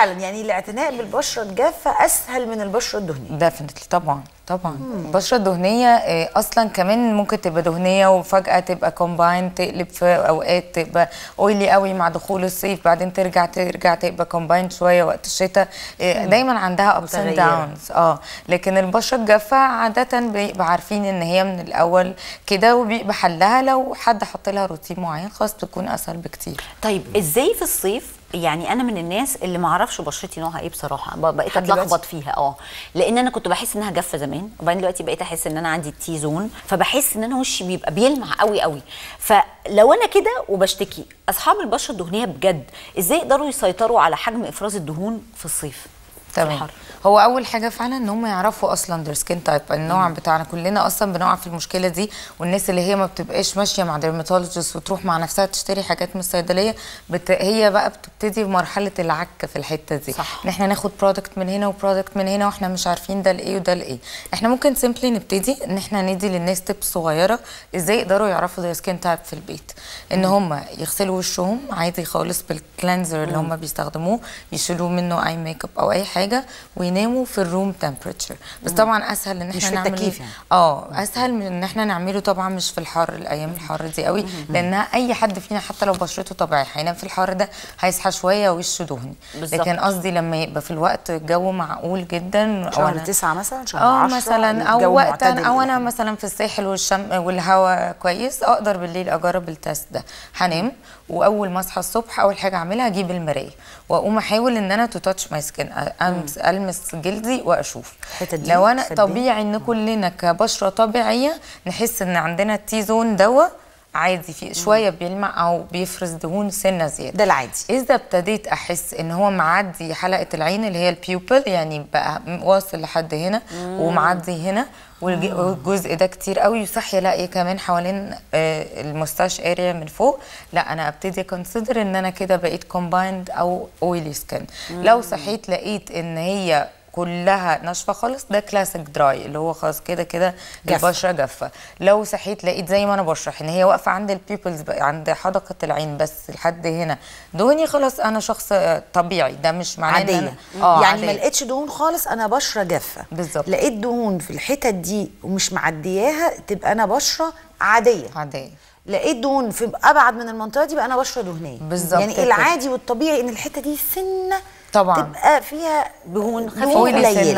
فعلا يعني الاعتناء بالبشرة الجافة أسهل من البشرة الدهنية. definitely طبعا طبعا. البشرة الدهنية آه، أصلا كمان ممكن تبقى دهنية وفجأة تبقى combine تقلب في أوقات تبقى oily قوي مع دخول الصيف بعدين ترجع ترجع تبقى combine شوية وقت الشتاء آه، دايما عندها ups and. downs آه لكن البشرة الجافة عادة بيبقى عارفين إن هي من الأول كده وبيبقى حلها لو حد حط لها روتين معين خلاص بتكون أسهل بكتير. طيب إزاي في الصيف يعني أنا من الناس اللي ما أعرفش بشرتي نوعها إيه بصراحة بقيت؟ أتلخبط فيها آه. لأن أنا كنت بحس إنها جافة زمان وبعدين دلوقتي بقيت أحس إن أنا عندي ال T-zone فبحس إن أنا وشي بيبقى بيلمع قوي قوي. فلو أنا كده وبشتكي أصحاب البشرة الدهنية بجد إزاي يقدروا يسيطروا على حجم إفراز الدهون في الصيف؟ تمام. الحر؟ هو أول حاجة فعلا إن هم يعرفوا أصلا their skin type النوع بتاعنا. كلنا أصلا بنقع في المشكلة دي والناس اللي هي ما بتبقاش ماشية مع dermatologist وتروح مع نفسها تشتري حاجات من الصيدلية بت... هي بقى بتبتدي مرحلة العك في الحتة دي. صح. إن إحنا ناخد product من هنا و product من هنا وإحنا مش عارفين ده لإيه وده لإيه. إحنا ممكن simply نبتدي إن إحنا ندي للناس tip صغيرة إزاي يقدروا يعرفوا their skin type في البيت. إن هم يغسلوا وشهم عادي خالص بال cleanser اللي هم بيستخدموه يشيلوا منه اي ميك اب أو أي حاجة ويناموا في ال room temperature بس طبعا أسهل إن مش إحنا في نعمل التكييف يعني. آه أسهل من إن إحنا نعمله طبعا مش في الحر الأيام الحر دي قوي لأن أي حد فينا حتى لو بشرته طبيعي هينام في الحر ده هيصحى شوية وشه دهني. لكن قصدي لما يبقى في الوقت الجو معقول جدا شهر تسعة مثلا شهر آه 10 مثلا أو الجو وقت معتدل أو أنا يعني. مثلا في الساحل والشم والهواء كويس أقدر بالليل أجرب ال test ده هنام وأول ما أصحى الصبح أول حاجة أعملها أجيب المراية وأقوم أحاول إن أنا to touch my skin ألمس جلدي وأشوف لو أنا. طبيعي إن كلنا كبشرة طبيعية نحس إن عندنا ال T-zone دوا عادي في شوية بيلمع أو بيفرز دهون سنة زيادة. ده العادي. إذا ابتديت أحس إن هو معدي حلقة العين اللي هي ال pupil يعني بقى واصل لحد هنا ومعدي هنا والج- والجزء ده كتير قوي وصح الاقي كمان حوالين آه، ال moustache area من فوق. لا أنا أبتدي consider إن أنا كده بقيت combined أو oily skin لو صحيت لقيت إن هي كلها ناشفة خالص ده classic dry اللي هو خلاص كده كده. البشرة جافة لو صحيت لقيت زي ما أنا بشرح إن هي واقفة عند البيبلز عند حدقة العين بس لحد هنا دهني خلاص أنا شخص آه، طبيعي ده مش معناه عادية أنا- آه يعني ما عادية. لقيتش دهون خالص أنا بشرة جافة بالظبط. لقيت دهون في الحتت دي ومش معدياها تبقى أنا بشرة عادية عادية لقيت دهون في أبعد من المنطقة دي بقى أنا بشره دهنيه بالظبط يعني كده. العادي والطبيعي إن الحتة دي سنة طبعا. تبقى فيها دهون خفيفة. قليلة